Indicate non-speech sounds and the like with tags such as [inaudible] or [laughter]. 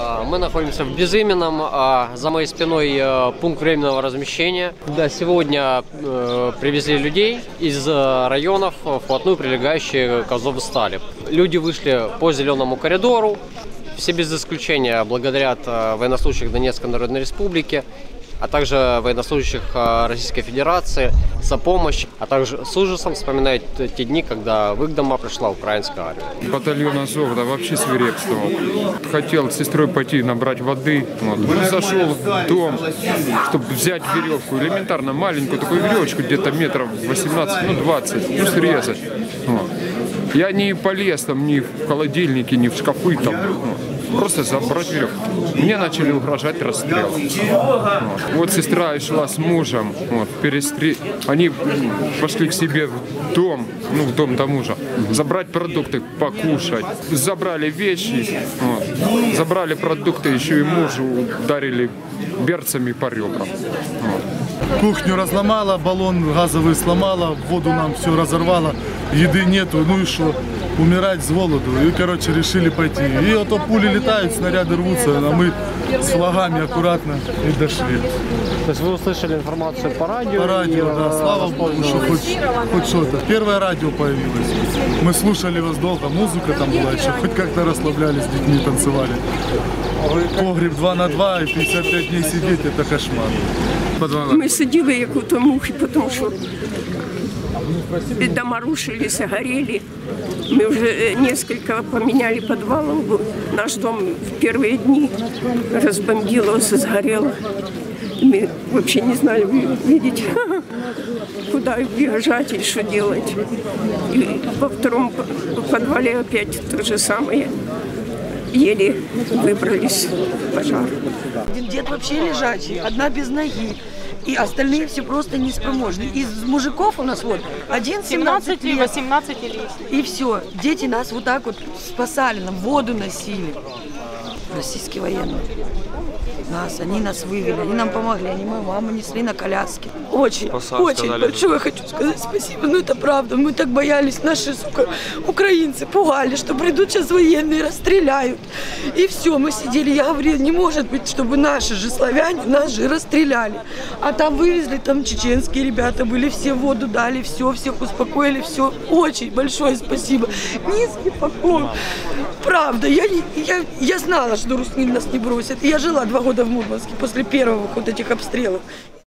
А, Мы находимся в Безыменном, а за моей спиной э, пункт временного размещения. Да, сегодня э, привезли людей из э, районов, вплотную прилегающие к Азовстали. Люди вышли по зеленому коридору, все без исключения благодарят военнослужащих Донецкой Народной Республики, а также военнослужащих э, Российской Федерации за помощь, а также с ужасом вспоминают те дни, когда в их дома пришла украинская армия. Батальон Азов, да, вообще свирепствовал. Хотел с сестрой пойти набрать воды. Вот. Ну, зашел в дом, чтобы взять веревку. Элементарно маленькую такую веревочку, где-то метров 18, ну 20, ну срезать. Вот. Я не полез там ни в холодильнике, ни в шкафы там. вот. Просто забрать веревку. Мне начали угрожать расстрел. Вот, вот сестра шла с мужем, вот, перестре... они пошли к себе в дом, ну, в дом до мужа, забрать продукты, покушать. Забрали вещи, вот, забрали продукты, еще и мужу ударили берцами по ребрам. Кухню разломала, баллон газовый сломала, воду нам все разорвала, еды нету, ну и что? Умирать с голоду. И, короче, решили пойти. И вот то пули летают, снаряды рвутся, а мы с флагами аккуратно и дошли. То есть вы услышали информацию по радио? По радио, и, да, слава богу, что хоть, хоть что-то. Первое радио появилось. Мы слушали вас долго, музыка там была еще, хоть как-то расслаблялись, с детьми танцевали. Погреб 2 на 2 и 55 дней сидеть, это кошмар. Ми сиділи як у тому що дома рушились, горели. Мы уже э, несколько поменяли подвалов. Наш дом в первые дни разбомбило, сгорело. Мы вообще не знали, видите, [laughs] куда бежать и что делать. И во втором подвале опять то же самое. Еле выбрались пожар. Один дед вообще лежачий, одна без ноги. И остальные все просто неспроможны. Из мужиков у нас вот один 17 17 или лет. 18 или. И все. Дети нас вот так вот спасали, нам воду носили. Российские военные. Нас, они нас вывели, они нам помогли, они мою маму несли на коляске. Очень, очень большое хочу сказать спасибо. Ну это правда, мы так боялись, наши, сука, украинцы пугали, что придут сейчас военные, расстреляют. И все, мы сидели, я говорила, не может быть, чтобы наши же славяне нас же расстреляли. А там вывезли, там чеченские ребята были, все воду дали, все, всех успокоили, все. Очень большое спасибо. Низкий поклон. Правда, я, я, я знала, что Руснин нас не бросит. Я жила два года в Мурманске после первых вот этих обстрелов.